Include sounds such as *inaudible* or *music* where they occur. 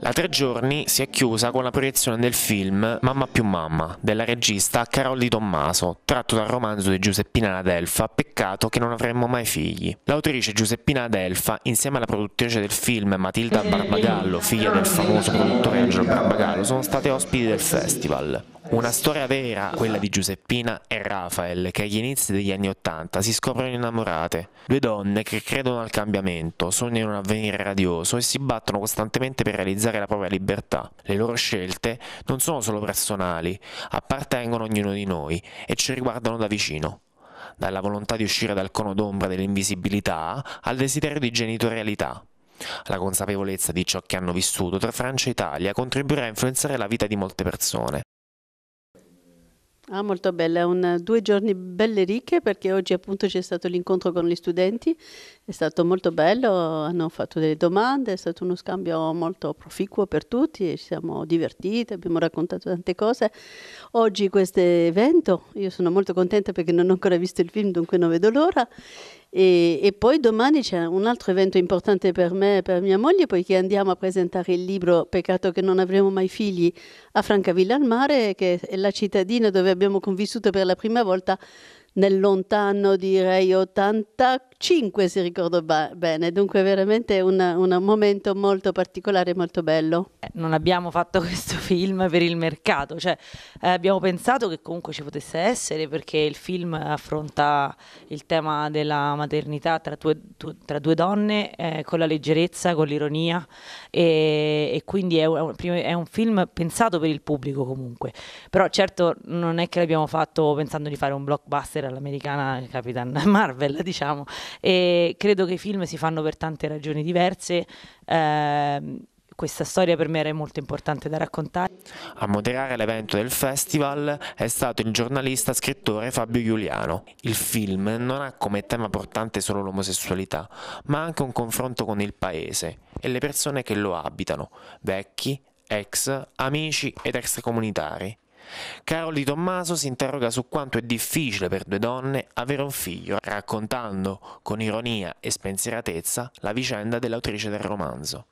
La tre giorni si è chiusa con la proiezione del film Mamma più mamma della regista Carol Di Tommaso, tratto dal romanzo di Giuseppina Adelfa Peccato che non avremmo mai figli. L'autrice Giuseppina Adelfa, insieme alla produttrice del film Matilda Barbagallo, figlia del famoso produttore Angelo Barbagallo, sono state ospiti del festival. Una storia vera, quella di Giuseppina e Rafael, che agli inizi degli anni Ottanta si scoprono innamorate. Due donne che credono al cambiamento, sognano un avvenire radioso e si battono costantemente per realizzare la propria libertà. Le loro scelte non sono solo personali, appartengono a ognuno di noi e ci riguardano da vicino dalla volontà di uscire dal cono d'ombra dell'invisibilità al desiderio di genitorialità. La consapevolezza di ciò che hanno vissuto tra Francia e Italia contribuirà a influenzare la vita di molte persone. Ah, molto bella, un, due giorni belle ricche perché oggi appunto c'è stato l'incontro con gli studenti, è stato molto bello, hanno fatto delle domande, è stato uno scambio molto proficuo per tutti, ci siamo divertiti, abbiamo raccontato tante cose. Oggi questo evento, io sono molto contenta perché non ho ancora visto il film, dunque non vedo l'ora e, e, poi domani c'è un altro evento importante per me e per mia moglie, poiché andiamo a presentare il libro Peccato che non avremo mai figli a Francavilla al Mare, che è la cittadina dove abbiamo convissuto per la prima volta nel lontano direi 85 se ricordo ba- bene, dunque veramente un, momento molto particolare, molto bello. Eh, non abbiamo fatto *laughs* questo film per il mercato, cioè eh, abbiamo pensato che comunque ci potesse essere perché il film affronta il tema della maternità tra, tue, tu, tra due donne eh, con la leggerezza, con l'ironia e, e quindi è un, è un film pensato per il pubblico comunque, però certo non è che l'abbiamo fatto pensando di fare un blockbuster all'americana Capitan Marvel, *laughs* diciamo, e credo che i film si fanno per tante ragioni diverse. Eh, questa storia per me era molto importante da raccontare. A moderare l'evento del festival è stato il giornalista scrittore Fabio Giuliano. Il film non ha come tema portante solo l'omosessualità, ma anche un confronto con il paese e le persone che lo abitano, vecchi, ex, amici ed extracomunitari. Carol Di Tommaso si interroga su quanto è difficile per due donne avere un figlio, raccontando con ironia e spensieratezza la vicenda dell'autrice del romanzo.